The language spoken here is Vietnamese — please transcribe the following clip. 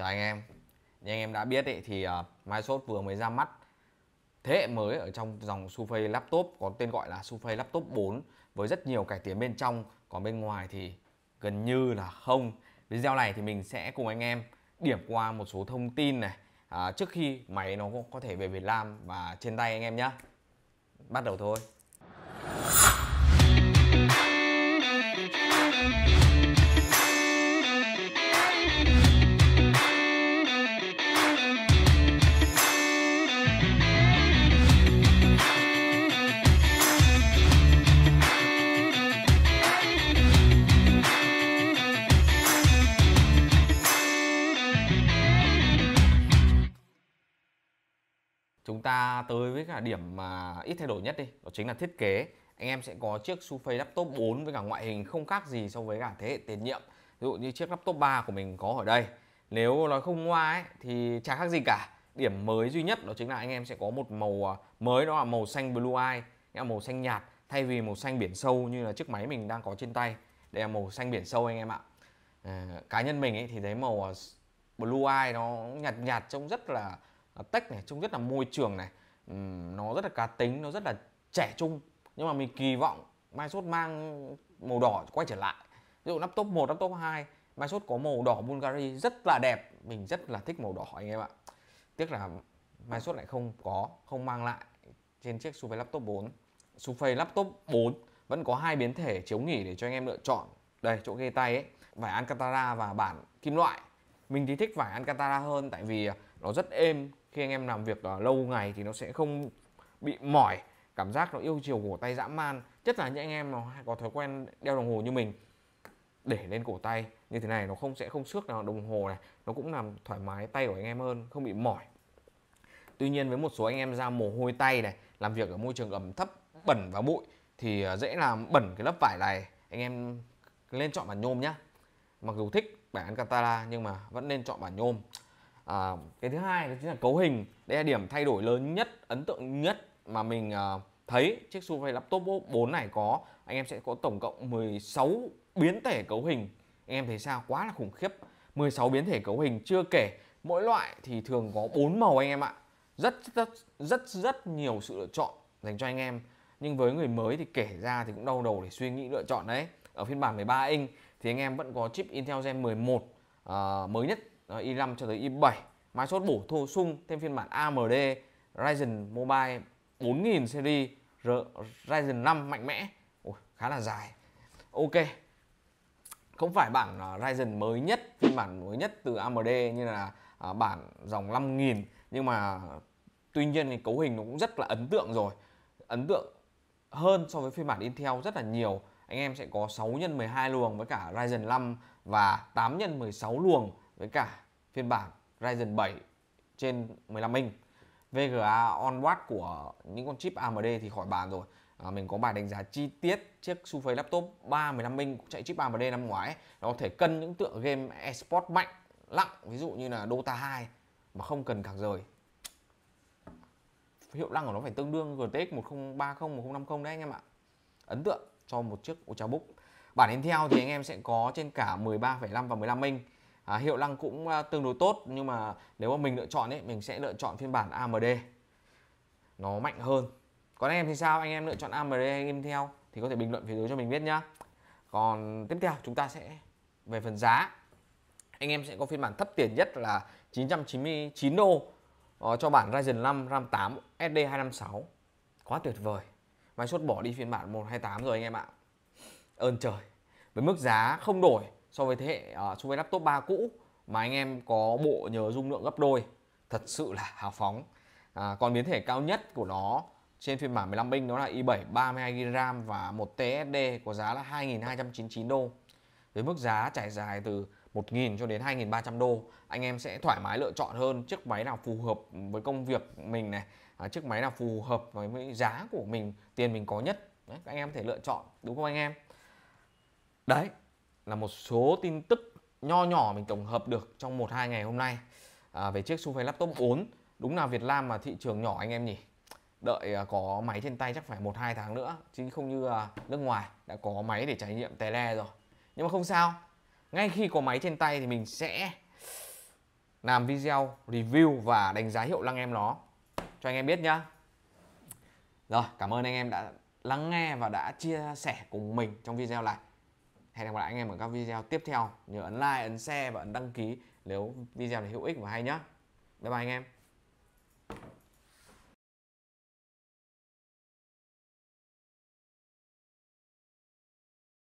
Chào anh em. Như anh em đã biết ấy, thì à, uh, Microsoft vừa mới ra mắt thế hệ mới ở trong dòng Surface Laptop có tên gọi là Surface Laptop 4 với rất nhiều cải tiến bên trong. Còn bên ngoài thì gần như là không. Video này thì mình sẽ cùng anh em điểm qua một số thông tin này uh, trước khi máy nó có thể về Việt Nam và trên tay anh em nhé bắt đầu thôi. Ta tới với cả điểm mà ít thay đổi nhất đi đó chính là thiết kế. Anh em sẽ có chiếc Surface Laptop 4 với cả ngoại hình không khác gì so với cả thế hệ tiền nhiệm. Ví dụ như chiếc laptop 3 của mình có ở đây. Nếu nói không ngoa ấy, thì chả khác gì cả. Điểm mới duy nhất đó chính là anh em sẽ có một màu à, mới đó là màu xanh blue eye nghĩa là màu xanh nhạt thay vì màu xanh biển sâu như là chiếc máy mình đang có trên tay. Đây là màu xanh biển sâu anh em ạ. À, cá nhân mình ấy thì thấy màu à, blue eye nó nhạt nhạt trông rất là Ờ, tech này trông rất là môi trường này. Nó rất là cá tính nó rất là trẻ trung. Nhưng mà mình kỳ vọng mai sốt mang màu đỏ quay trở lại. Ví dụ laptop 1, laptop 2 sốt có màu đỏ Bulgari rất là đẹp. Mình rất là thích màu đỏ anh em ạ. Tiếc là mai sốt lại không có không mang lại trên chiếc Surface Laptop 4 Surface Laptop 4 vẫn có hai biến thể chiếu nghỉ để cho anh em lựa chọn. Đây chỗ ghê tay ấy vải Alcantara và bản kim loại. Mình thì thích vải Alcantara hơn tại vì nó rất êm khi anh em làm việc uh, lâu ngày thì nó sẽ không bị mỏi cảm giác nó yêu chiều cổ tay dã man. Nhất là những anh em mà có thói quen đeo đồng hồ như mình để lên cổ tay như thế này nó không sẽ không xước nào đồng hồ này nó cũng làm thoải mái tay của anh em hơn không bị mỏi. Tuy nhiên với một số anh em ra mồ hôi tay này làm việc ở môi trường ẩm thấp bẩn và bụi thì ờ, dễ làm bẩn cái lớp vải này. Anh em lên chọn bản nhôm nhá. Mặc dù thích bản Alcantara nhưng mà vẫn nên chọn bản nhôm à, cái thứ hai đó chính là cấu hình. Đây là điểm thay đổi lớn nhất ấn tượng nhất mà mình uh, thấy chiếc Surface Laptop 4 này có. Anh em sẽ có tổng cộng 16 biến thể cấu hình. Anh em thấy sao? Quá là khủng khiếp. 16 biến thể cấu hình chưa kể. Mỗi loại thì thường có 4 màu anh em ạ. Rất rất rất rất nhiều sự lựa chọn dành cho anh em. Nhưng với người mới thì kể ra thì cũng đau đầu để suy nghĩ lựa chọn đấy. Ở phiên bản 13 inch thì anh em vẫn có chip Intel Gen 11 uh, à, mới nhất. Đó, i5 cho tới i7 Microsoft bổ thu sung thêm phiên bản AMD Ryzen Mobile 4000 series R Ryzen 5 mạnh mẽ. Ôi, khá là dài. Ok. Không phải bản uh, Ryzen mới nhất phiên bản mới nhất từ AMD như là uh, bản dòng 5000 nhưng mà tuy nhiên thì cấu hình nó cũng rất là ấn tượng rồi. Ấn tượng hơn so với phiên bản Intel rất là nhiều. Anh em sẽ có 6 x 12 luồng với cả Ryzen 5 và 8 x 16 luồng với cả phiên bản Ryzen 7 trên 15 inch. VGA onboard của những con chip AMD thì khỏi bàn rồi. À, mình có bài đánh giá chi tiết chiếc Surface laptop 315 inch chạy chip AMD năm ngoái nó có thể cân những tựa game esports mạnh lặng ví dụ như là Dota 2 mà không cần cạc rời. Hiệu năng của nó phải tương đương GTX 1030 1050 đấy anh em ạ. Ấn tượng cho một chiếc Ultrabook. Bản Intel thì anh em sẽ có trên cả 13,5 và 15 inch à, hiệu năng cũng à, tương đối tốt nhưng mà nếu mà mình lựa chọn ấy mình sẽ lựa chọn phiên bản AMD nó mạnh hơn. Còn anh em thì sao? Anh em lựa chọn AMD hay Intel thì có thể bình luận phía dưới cho mình biết nhá. Còn tiếp theo chúng ta sẽ về phần giá. Anh em sẽ có phiên bản thấp tiền nhất là 999 đô uh, cho bản Ryzen 5 RAM 8 SD 256 quá tuyệt vời. Microsoft bỏ đi phiên bản 128 rồi anh em ạ. Ơn trời. Với mức giá không đổi so với thế hệ uh, so với laptop 3 cũ mà anh em có bộ nhớ dung lượng gấp đôi thật sự là hào phóng. À, còn biến thể cao nhất của nó trên phiên bản 15 inch đó là i7 32GB RAM và một TSD có giá là 2.299 đô. Với mức giá trải dài từ 1.000 cho đến 2.300 đô anh em sẽ thoải mái lựa chọn hơn chiếc máy nào phù hợp với công việc mình này à, chiếc máy nào phù hợp với giá của mình tiền mình có nhất. Đấy, anh em có thể lựa chọn đúng không anh em? Đấy là một số tin tức nho nhỏ mình tổng hợp được trong một hai ngày hôm nay. À, về chiếc Surface Laptop 4 đúng là Việt Nam mà thị trường nhỏ anh em nhỉ. Đợi à, có máy trên tay chắc phải một hai tháng nữa chứ không như à, nước ngoài đã có máy để trải nghiệm tele rồi. Nhưng mà không sao ngay khi có máy trên tay thì mình sẽ làm video review và đánh giá hiệu năng em nó. Cho anh em biết nhá. Rồi cảm ơn anh em đã lắng nghe và đã chia sẻ cùng mình trong video này hẹn gặp lại anh em ở các video tiếp theo. Nhớ ấn like, ấn share và ấn đăng ký nếu video này hữu ích và hay nhá. Bye bye anh em.